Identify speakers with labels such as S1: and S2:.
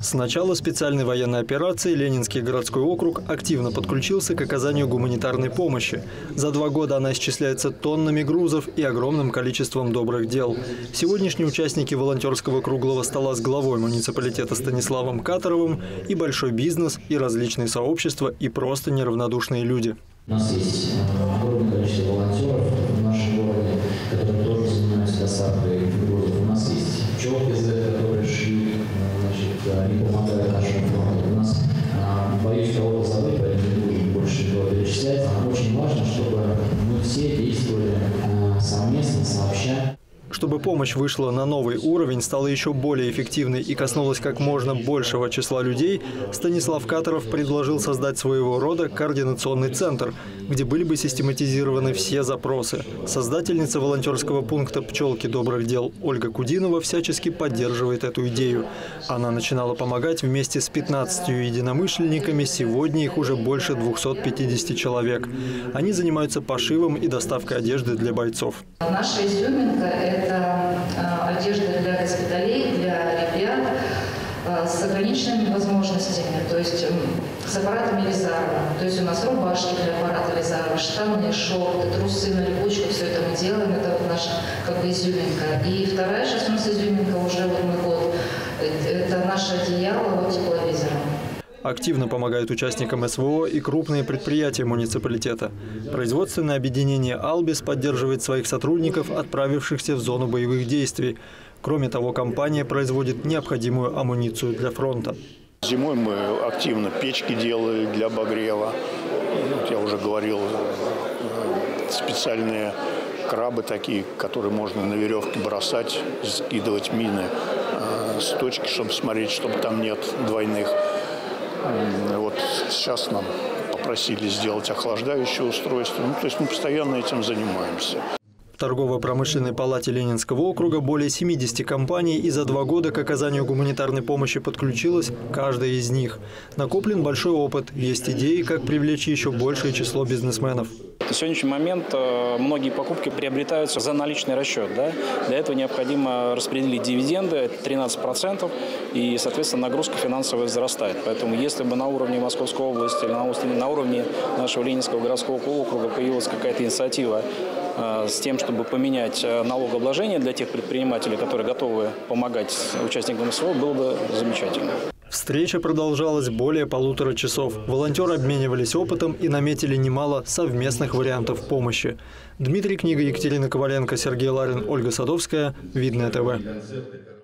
S1: С начала специальной военной операции Ленинский городской округ активно подключился к оказанию гуманитарной помощи. За два года она исчисляется тоннами грузов и огромным количеством добрых дел. Сегодняшние участники волонтерского круглого стола с главой муниципалитета Станиславом Катаровым и большой бизнес, и различные сообщества, и просто неравнодушные люди.
S2: У нас есть огромное количество волонтеров Чтобы
S1: помощь вышла на новый уровень, стала еще более эффективной и коснулась как можно большего числа людей, Станислав Катаров предложил создать своего рода координационный центр, где были бы систематизированы все запросы. Создательница волонтерского пункта «Пчелки добрых дел» Ольга Кудинова всячески поддерживает эту идею. Она начинала помогать вместе с 15 единомышленниками, сегодня их уже больше 250 человек. Они занимаются пошивом и доставкой одежды для бойцов.
S3: Наша изюминка – это э, одежда для госпиталей, для ребят э, с ограниченными возможностями, то есть с аппаратами Лизарова. То есть у нас рубашки для аппарата Лизарова, штаны, шорты, трусы на липучку, все это мы делаем, это вот наша как бы изюминка. И вторая сейчас у нас изюминка уже вот мы год, это наше одеяло вот тепловизором.
S1: Активно помогают участникам СВО и крупные предприятия муниципалитета. Производственное объединение «Албис» поддерживает своих сотрудников, отправившихся в зону боевых действий. Кроме того, компания производит необходимую амуницию для фронта.
S4: Зимой мы активно печки делали для обогрева. Я уже говорил, специальные крабы такие, которые можно на веревке бросать, скидывать мины э, с точки, чтобы смотреть, чтобы там нет двойных. Вот сейчас нам попросили сделать охлаждающее устройство. Ну, то есть мы постоянно этим занимаемся.
S1: Торгово-промышленной палате Ленинского округа более 70 компаний и за два года к оказанию гуманитарной помощи подключилась каждая из них. Накоплен большой опыт, есть идеи, как привлечь еще большее число бизнесменов.
S5: На сегодняшний момент э, многие покупки приобретаются за наличный расчет. Да? Для этого необходимо распределить дивиденды, это 13%, и, соответственно, нагрузка финансовая возрастает. Поэтому если бы на уровне Московской области или на уровне нашего Ленинского городского округа появилась какая-то инициатива э, с тем, чтобы поменять э, налогообложение для тех предпринимателей, которые готовы помогать участникам СВО, было бы замечательно.
S1: Встреча продолжалась более полутора часов. Волонтеры обменивались опытом и наметили немало совместных вариантов помощи. Дмитрий Книга, Екатерина Коваленко, Сергей Ларин, Ольга Садовская. Видное ТВ.